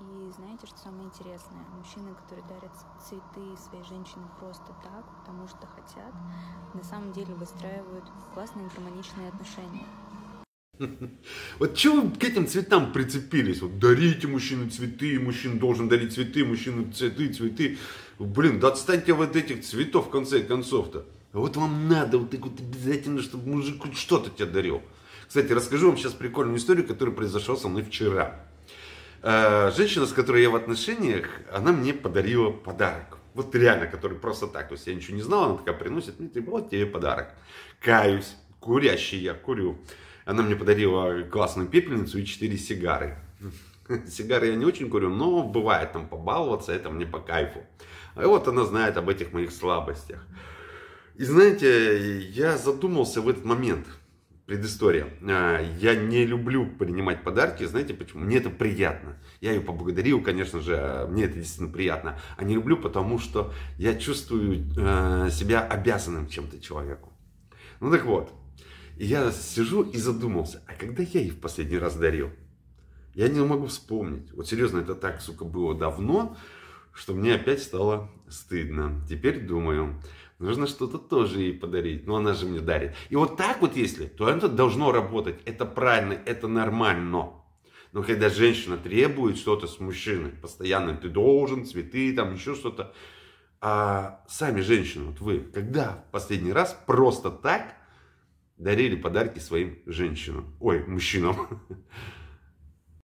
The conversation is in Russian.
И знаете, что самое интересное? Мужчины, которые дарят цветы своей женщине просто так, потому что хотят, на самом деле выстраивают классные гармоничные отношения. Вот чего вы к этим цветам прицепились? Вот дарите мужчине цветы, мужчина должен дарить цветы, мужчина цветы, цветы. Блин, да отстаньте от этих цветов в конце концов-то. Вот вам надо вот вот обязательно, чтобы мужик хоть что-то тебе дарил. Кстати, расскажу вам сейчас прикольную историю, которая произошла со мной вчера. Э, женщина, с которой я в отношениях, она мне подарила подарок. Вот реально, который просто так. То есть я ничего не знал, она такая приносит мне, типа, вот тебе подарок. Каюсь, курящий я, курю. Она мне подарила классную пепельницу и 4 сигары. Сигары я не очень курю, но бывает там побаловаться, это мне по кайфу. А вот она знает об этих моих слабостях. И знаете, я задумался в этот момент, предыстория. А, я не люблю принимать подарки, знаете почему? Мне это приятно. Я ее поблагодарил, конечно же, мне это действительно приятно. А не люблю, потому что я чувствую а, себя обязанным чем-то человеку. Ну так вот, я сижу и задумался, а когда я ей в последний раз дарил? Я не могу вспомнить. Вот серьезно, это так, сука, было давно, что мне опять стало стыдно. Теперь думаю, нужно что-то тоже ей подарить. Но она же мне дарит. И вот так вот если, то это должно работать. Это правильно, это нормально. Но когда женщина требует что-то с мужчиной, постоянно ты должен, цветы, там еще что-то. А сами женщины, вот вы, когда в последний раз просто так дарили подарки своим женщинам, ой, мужчинам.